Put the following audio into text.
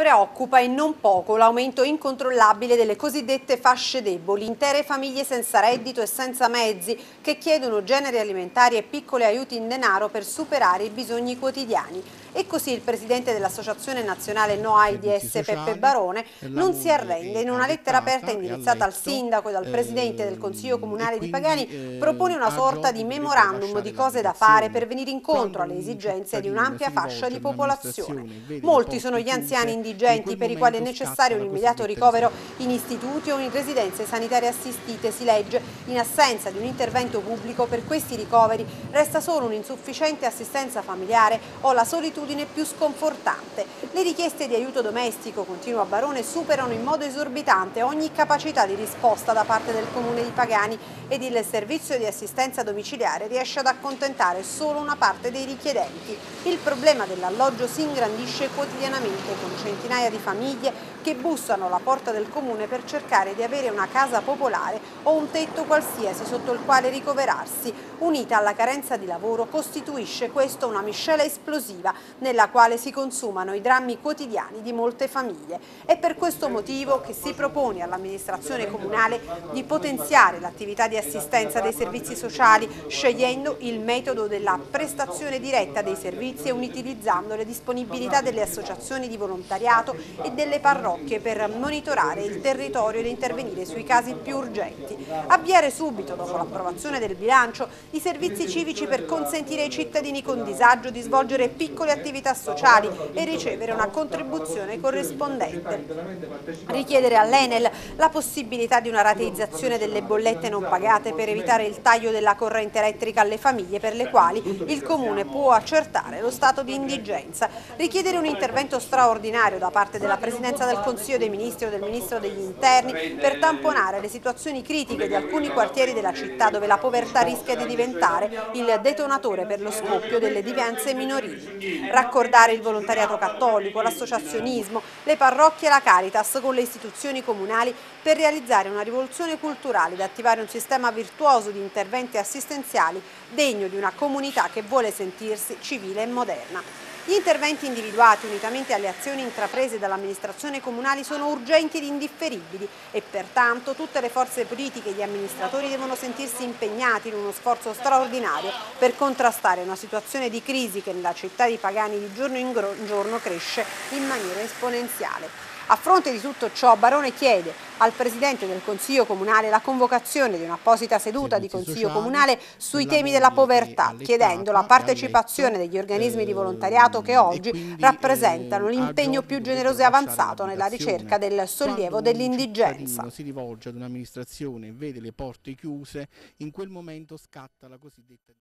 Preoccupa e non poco l'aumento incontrollabile delle cosiddette fasce deboli, intere famiglie senza reddito e senza mezzi che chiedono generi alimentari e piccoli aiuti in denaro per superare i bisogni quotidiani. E così il presidente dell'Associazione Nazionale No AIDS Peppe Barone non si arrende. In una lettera aperta indirizzata al sindaco e al presidente del Consiglio Comunale di Pagani propone una sorta di memorandum di cose da fare per venire incontro alle esigenze di un'ampia fascia di popolazione. Molti sono gli anziani indigenti per i quali è necessario un immediato ricovero in istituti o in residenze sanitarie assistite, si legge. In assenza di un intervento pubblico per questi ricoveri resta solo un'insufficiente assistenza familiare o la solitudine più sconfortante. Le richieste di aiuto domestico, continua Barone, superano in modo esorbitante ogni capacità di risposta da parte del Comune di Pagani ed il servizio di assistenza domiciliare riesce ad accontentare solo una parte dei richiedenti. Il problema dell'alloggio si ingrandisce quotidianamente con centinaia di famiglie che bussano alla porta del Comune per cercare di avere una casa popolare o un tetto qualsiasi sotto il quale ricoverarsi. Unita alla carenza di lavoro costituisce questo una miscela esplosiva nella quale si consumano i drammi quotidiani di molte famiglie. È per questo motivo che si propone all'amministrazione comunale di potenziare l'attività di assistenza dei servizi sociali scegliendo il metodo della prestazione diretta dei servizi e utilizzando le disponibilità delle associazioni di volontariato e delle parrocchie per monitorare il territorio ed intervenire sui casi più urgenti. Avviare subito, dopo l'approvazione del bilancio, i servizi civici per consentire ai cittadini con disagio di svolgere piccole attività sociali e ricevere una contribuzione corrispondente. Richiedere all'Enel la possibilità di una rateizzazione delle bollette non pagate per evitare il taglio della corrente elettrica alle famiglie per le quali il Comune può accertare lo stato di indigenza. Richiedere un intervento straordinario da parte della Presidenza del Consiglio dei Ministri o del Ministro degli Interni per tamponare le situazioni critiche di alcuni quartieri della città dove la povertà rischia di diventare il detonatore per lo scoppio delle divianze minorili raccordare il volontariato cattolico, l'associazionismo, le parrocchie e la Caritas con le istituzioni comunali per realizzare una rivoluzione culturale ed attivare un sistema virtuoso di interventi assistenziali degno di una comunità che vuole sentirsi civile e moderna. Gli interventi individuati unitamente alle azioni intraprese dall'amministrazione comunale sono urgenti ed indifferibili e pertanto tutte le forze politiche e gli amministratori devono sentirsi impegnati in uno sforzo straordinario per contrastare una situazione di crisi che nella città di Pagani di giorno in giorno cresce in maniera esponenziale. A fronte di tutto ciò Barone chiede al Presidente del Consiglio Comunale la convocazione di un'apposita seduta di Consiglio Comunale sui temi della povertà, chiedendo la partecipazione degli organismi di volontariato che oggi rappresentano l'impegno più generoso e avanzato nella ricerca del sollievo dell'indigenza. si rivolge ad un'amministrazione e vede le porte chiuse, in quel momento scatta la cosiddetta